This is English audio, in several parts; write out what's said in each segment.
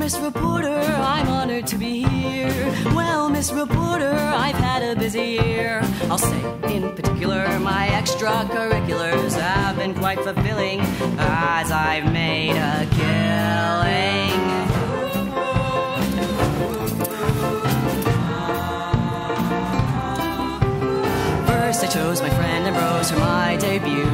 Miss Reporter, I'm honored to be here. Well, Miss Reporter, I've had a busy year. I'll say, in particular, my extracurriculars have been quite fulfilling as I've made a killing. First, I chose my friend Ambrose for my debut.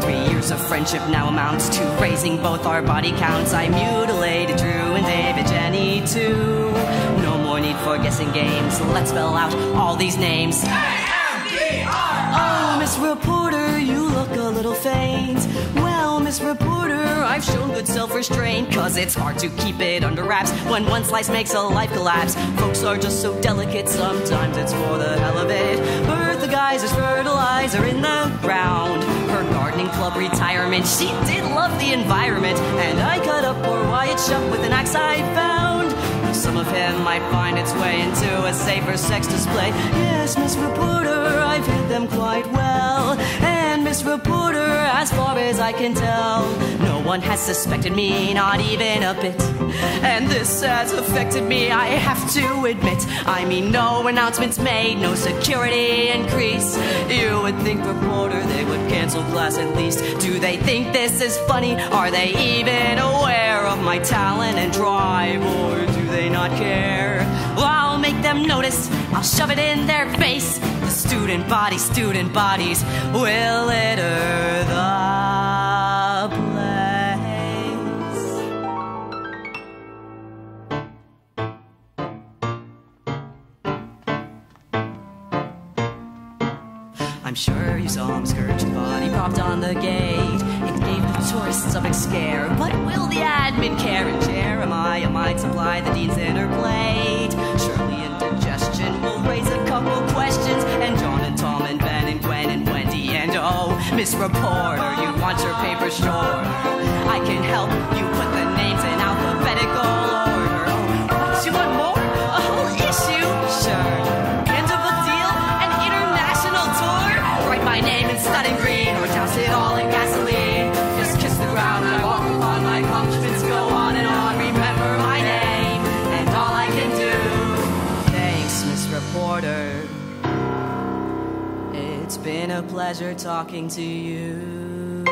Three years of friendship now amounts to raising both our body counts. I mutilated Drew David, Jenny too. No more need for guessing games. Let's spell out all these names. Oh, Miss Reporter, you look a little faint. Well, Miss Reporter, I've shown good self restraint. Cause it's hard to keep it under wraps when one slice makes a life collapse. Folks are just so delicate, sometimes it's for the hell of it. Bertha Geyser's fertilizer in the ground. Her gardening club retirement, she did love the environment. And I up poor Wyatt Shuck with an axe I found. Some of him might find its way into a safer sex display. Yes, Miss Reporter, I've hid them quite well. I can tell, no one has suspected me, not even a bit. And this has affected me, I have to admit. I mean, no announcements made, no security increase. You would think, reporter, they would cancel class at least. Do they think this is funny? Are they even aware of my talent and drive? Or do they not care? Well, I'll make them notice, I'll shove it in their face. The student body, student bodies will litter the I'm sure you saw him scourge his body propped on the gate. It gave the tourists a big scare. But will the admin care? And Jeremiah might supply the dean's inner plate. Surely indigestion will raise a couple questions. And John and Tom and Ben and Gwen and Wendy and oh, Miss Reporter, you want your paper short. I can help green or douse it all in gasoline. Just kiss the ground I walk upon my. Go on and on, remember my name and all I can do. Thanks, Miss Reporter. It's been a pleasure talking to you.